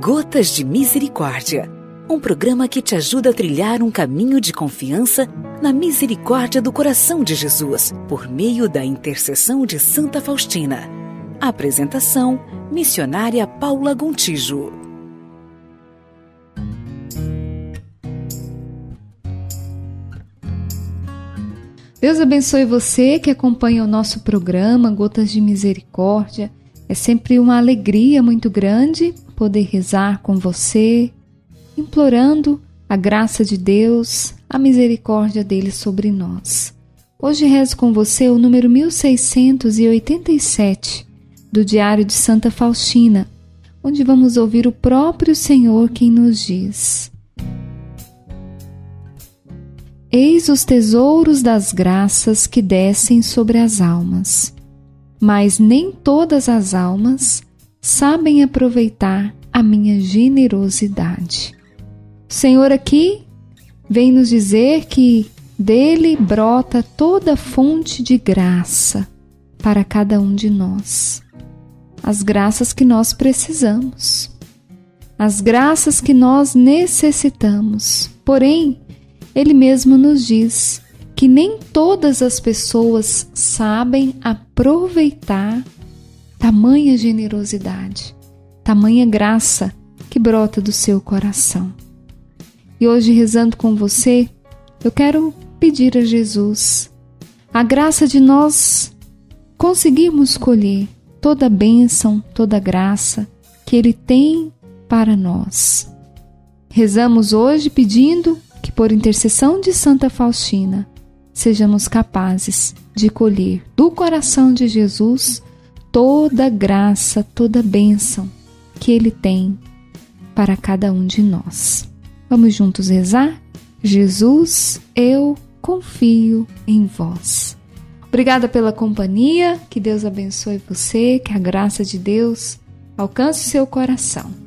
Gotas de Misericórdia um programa que te ajuda a trilhar um caminho de confiança na misericórdia do coração de Jesus, por meio da intercessão de Santa Faustina. Apresentação: Missionária Paula Gontijo. Deus abençoe você que acompanha o nosso programa Gotas de Misericórdia. É sempre uma alegria muito grande poder rezar com você, implorando a graça de Deus, a misericórdia dele sobre nós. Hoje rezo com você o número 1687 do Diário de Santa Faustina, onde vamos ouvir o próprio Senhor quem nos diz: Eis os tesouros das graças que descem sobre as almas, mas nem todas as almas sabem aproveitar a minha generosidade. O Senhor aqui vem nos dizer que dele brota toda fonte de graça para cada um de nós. As graças que nós precisamos, as graças que nós necessitamos. Porém, ele mesmo nos diz que nem todas as pessoas sabem aproveitar tamanha generosidade, tamanha graça que brota do seu coração. E hoje, rezando com você, eu quero pedir a Jesus a graça de nós conseguirmos colher toda a bênção, toda a graça que Ele tem para nós. Rezamos hoje pedindo que, por intercessão de Santa Faustina, sejamos capazes de colher do coração de Jesus toda graça, toda bênção que Ele tem para cada um de nós. Vamos juntos rezar? Jesus, eu confio em vós. Obrigada pela companhia, que Deus abençoe você, que a graça de Deus alcance seu coração.